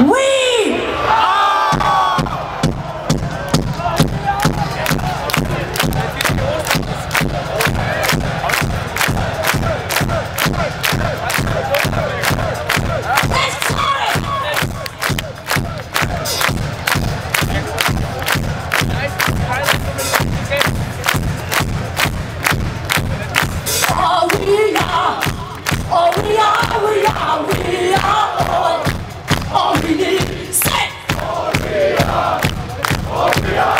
We Oh, we are, we are, we are. Orbier, c'est Orbier, Orbier.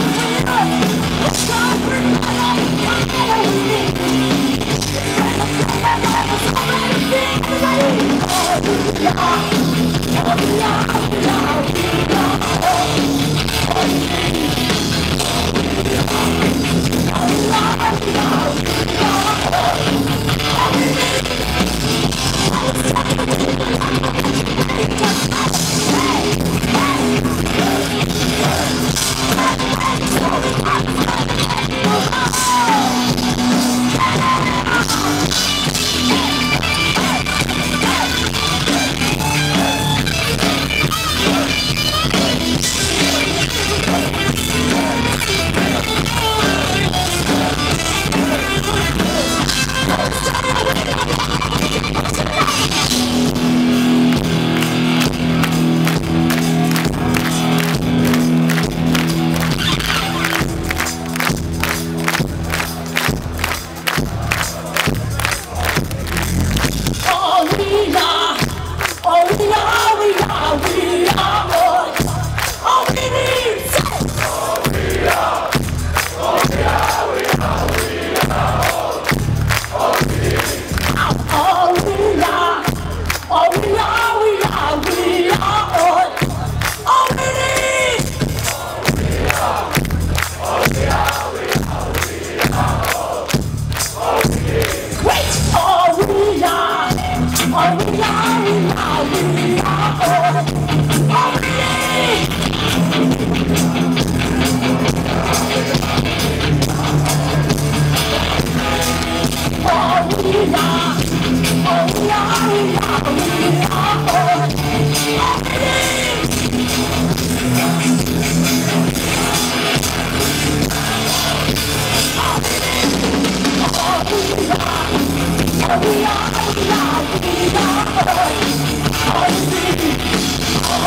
oh, We are. We are.